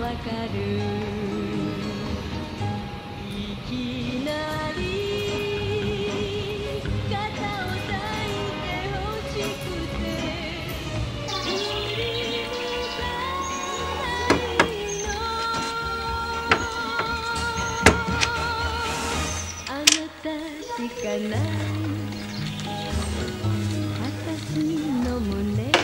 わかる。いきなり。しかない。私の胸。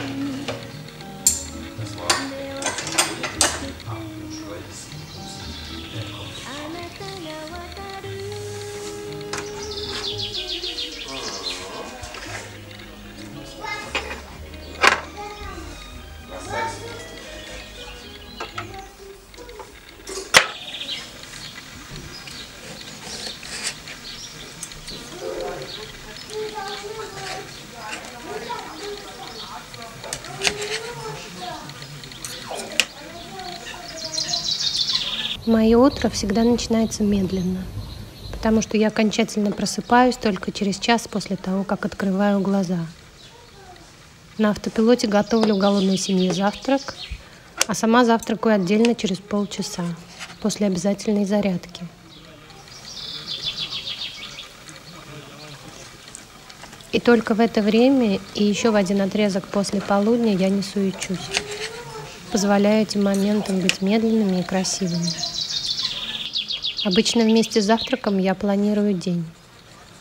Мое утро всегда начинается медленно, потому что я окончательно просыпаюсь только через час после того, как открываю глаза. На автопилоте готовлю голодной семье завтрак, а сама завтракаю отдельно через полчаса, после обязательной зарядки. И только в это время и еще в один отрезок после полудня я не суечусь, позволяя этим моментам быть медленными и красивыми. Обычно вместе с завтраком я планирую день,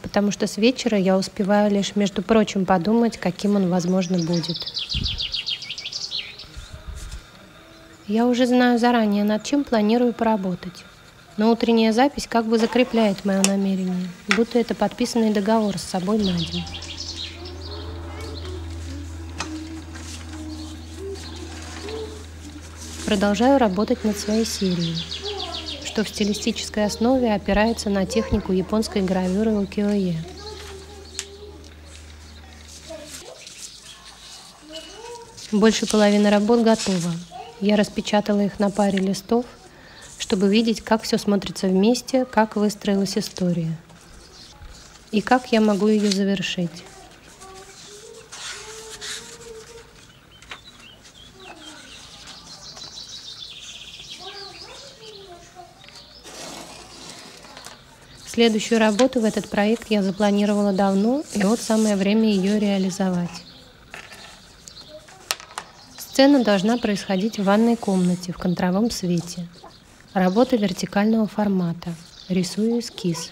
потому что с вечера я успеваю лишь, между прочим, подумать, каким он, возможно, будет. Я уже знаю заранее, над чем планирую поработать. Но утренняя запись как бы закрепляет мое намерение, будто это подписанный договор с собой на день. Продолжаю работать над своей серией, что в стилистической основе опирается на технику японской гравюры укиё-е. Больше половины работ готова. Я распечатала их на паре листов, чтобы видеть, как все смотрится вместе, как выстроилась история и как я могу ее завершить. Следующую работу в этот проект я запланировала давно, и вот самое время ее реализовать. Сцена должна происходить в ванной комнате в контровом свете. Работа вертикального формата. Рисую эскиз.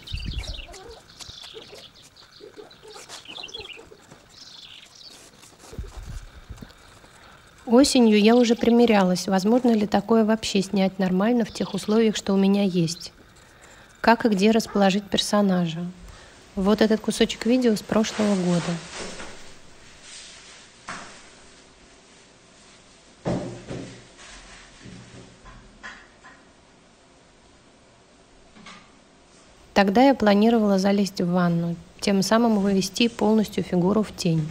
Осенью я уже примерялась, возможно ли такое вообще снять нормально в тех условиях, что у меня есть. Как и где расположить персонажа. Вот этот кусочек видео с прошлого года. Тогда я планировала залезть в ванну, тем самым вывести полностью фигуру в тень,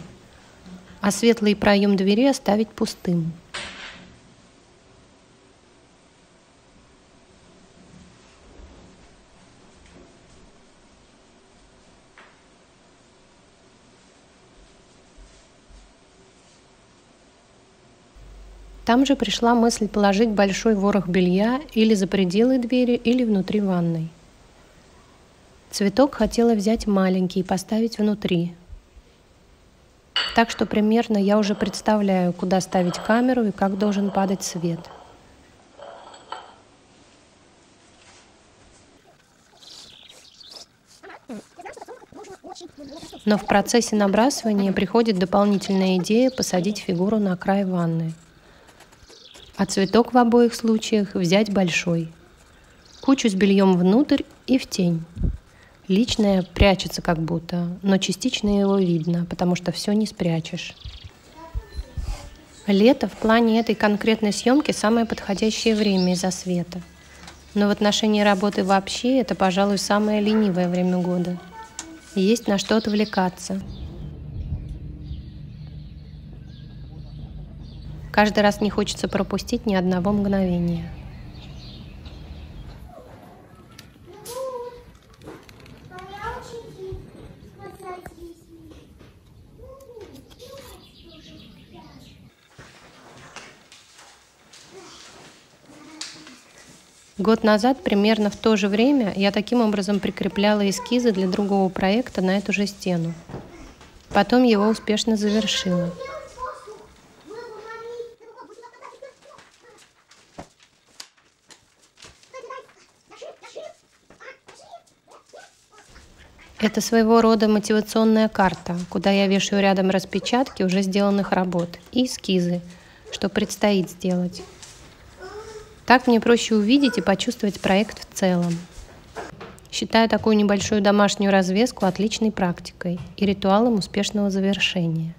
а светлый проем двери оставить пустым. Там же пришла мысль положить большой ворох белья или за пределы двери, или внутри ванной. Цветок хотела взять маленький и поставить внутри. Так что примерно я уже представляю, куда ставить камеру и как должен падать свет. Но в процессе набрасывания приходит дополнительная идея посадить фигуру на край ванны – а цветок в обоих случаях взять большой. Кучу с бельем внутрь и в тень. Личное прячется как будто, но частично его видно, потому что все не спрячешь. Лето в плане этой конкретной съемки самое подходящее время из-за света. Но в отношении работы вообще это, пожалуй, самое ленивое время года. Есть на что отвлекаться. Каждый раз не хочется пропустить ни одного мгновения. Год назад, примерно в то же время, я таким образом прикрепляла эскизы для другого проекта на эту же стену. Потом его успешно завершила. Это своего рода мотивационная карта, куда я вешаю рядом распечатки уже сделанных работ и эскизы, что предстоит сделать. Так мне проще увидеть и почувствовать проект в целом. Считаю такую небольшую домашнюю развеску отличной практикой и ритуалом успешного завершения.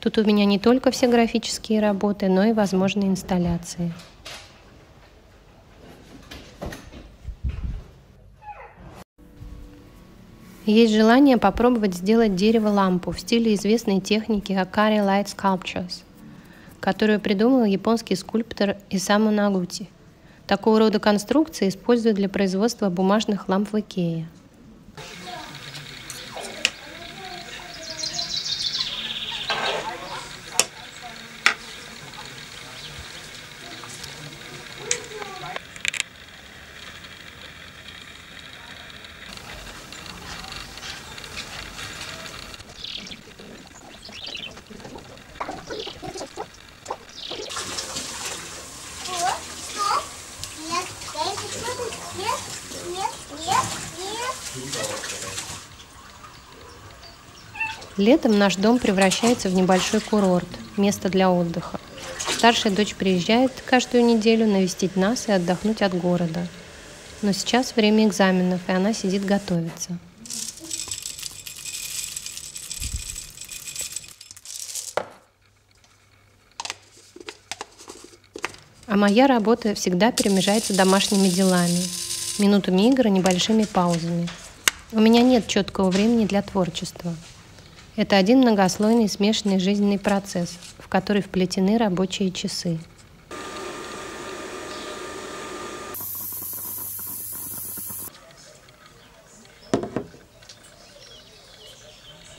Тут у меня не только все графические работы, но и возможные инсталляции. Есть желание попробовать сделать дерево-лампу в стиле известной техники Akari Light Sculptures, которую придумал японский скульптор Исаму Нагути. Такого рода конструкции используют для производства бумажных ламп в Икее – Летом наш дом превращается в небольшой курорт, место для отдыха. Старшая дочь приезжает каждую неделю навестить нас и отдохнуть от города. Но сейчас время экзаменов, и она сидит готовиться. А моя работа всегда перемежается домашними делами, минутами игр и небольшими паузами. У меня нет четкого времени для творчества – это один многослойный смешанный жизненный процесс, в который вплетены рабочие часы.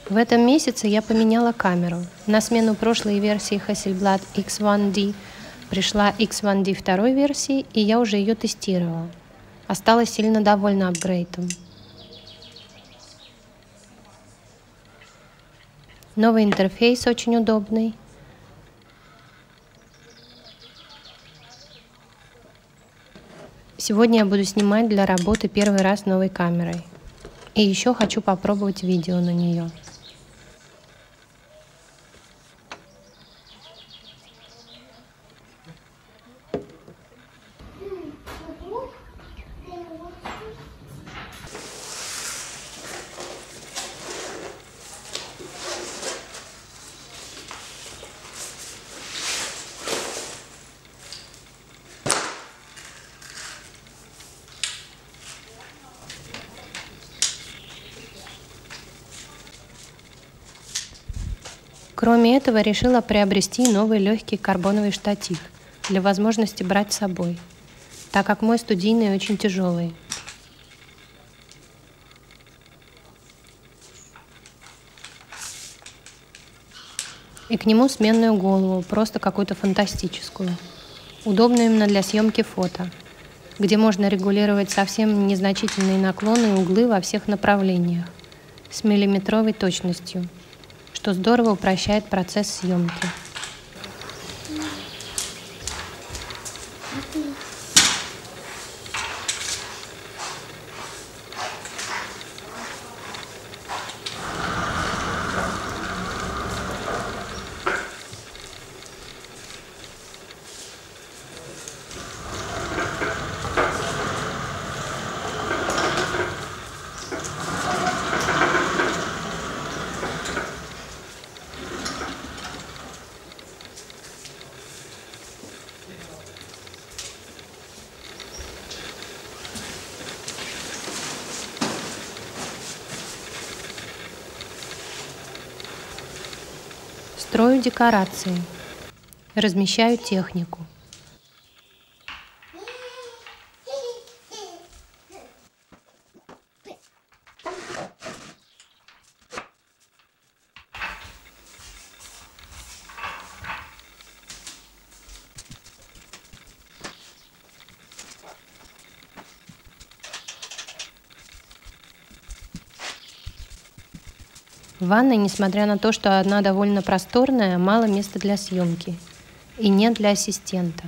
В этом месяце я поменяла камеру. На смену прошлой версии Hasselblad X1D пришла X1D второй версии, и я уже ее тестировала. Осталась сильно довольна апгрейдом. Новый интерфейс очень удобный. Сегодня я буду снимать для работы первый раз новой камерой. И еще хочу попробовать видео на нее. Кроме этого, решила приобрести новый легкий карбоновый штатив для возможности брать с собой, так как мой студийный очень тяжелый. И к нему сменную голову, просто какую-то фантастическую. Удобную именно для съемки фото, где можно регулировать совсем незначительные наклоны и углы во всех направлениях с миллиметровой точностью – что здорово упрощает процесс съемки. Строю декорации. Размещаю технику. В ванной, несмотря на то, что она довольно просторная, мало места для съемки. И нет для ассистента.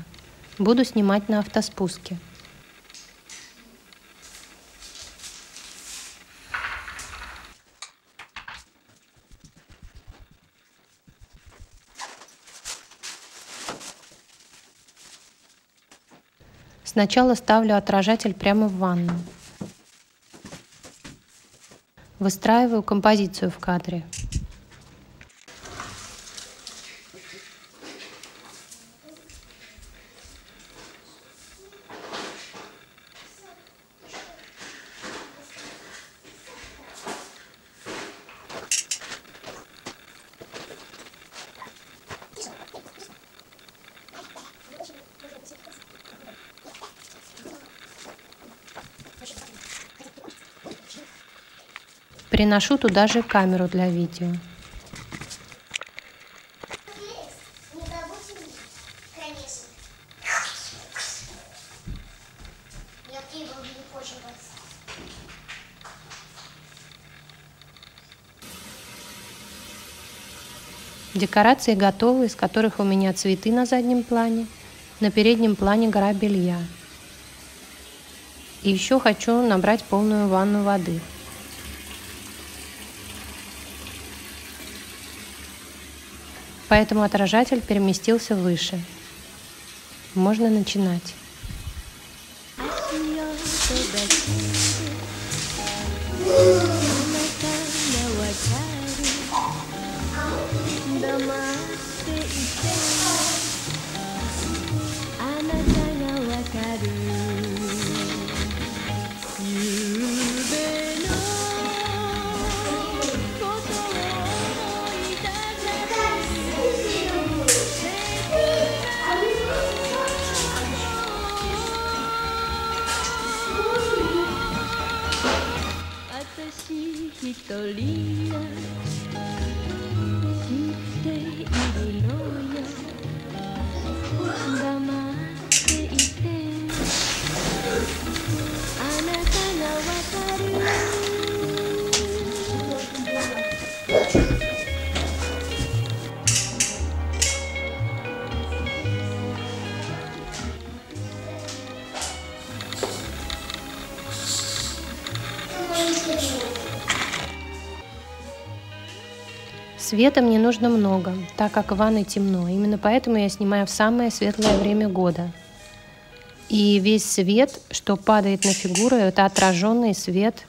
Буду снимать на автоспуске. Сначала ставлю отражатель прямо в ванну. Выстраиваю композицию в кадре. Приношу туда же камеру для видео. Декорации готовы, из которых у меня цветы на заднем плане, на переднем плане гора белья. И еще хочу набрать полную ванну воды. Поэтому отражатель переместился выше. Можно начинать. Света мне нужно много, так как в ванной темно. Именно поэтому я снимаю в самое светлое время года. И весь свет, что падает на фигуру, это отраженный свет,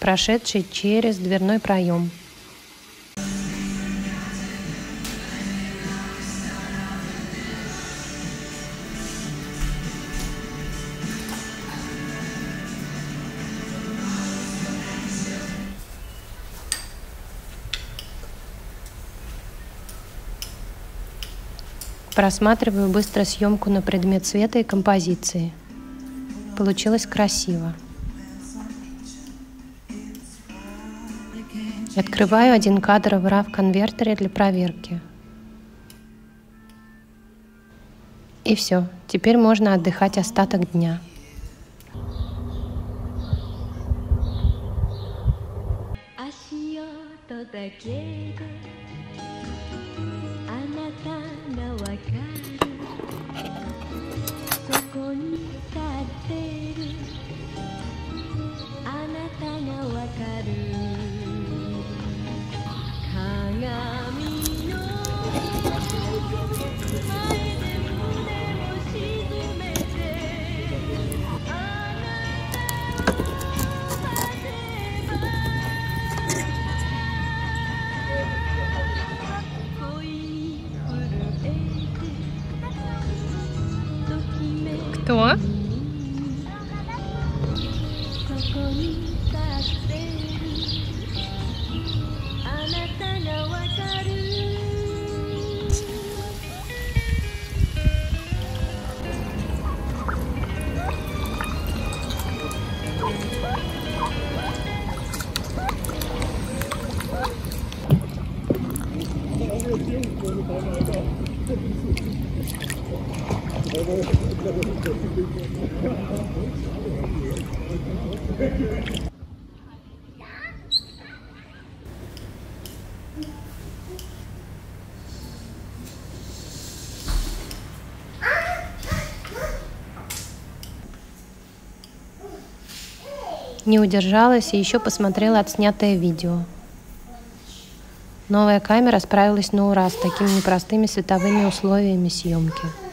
прошедший через дверной проем. Просматриваю быстро съемку на предмет цвета и композиции. Получилось красиво. Открываю один кадр в RAW конвертере для проверки. И все, теперь можно отдыхать остаток дня. Thank you. know I can. Go on. Thank you. Не удержалась и еще посмотрела отснятое видео. Новая камера справилась на ура с такими непростыми световыми условиями съемки.